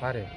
Pare.